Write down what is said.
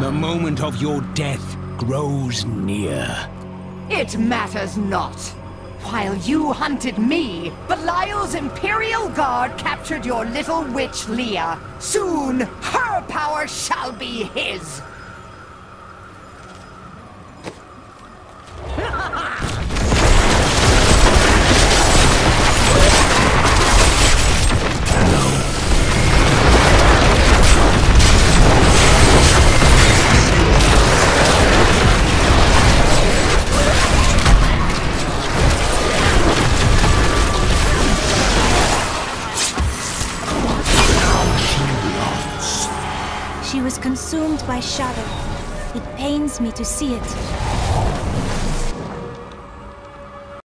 The moment of your death grows near. It matters not. While you hunted me, Belial's Imperial Guard captured your little witch Leah. Soon, her power shall be his! She was consumed by shadow. It pains me to see it.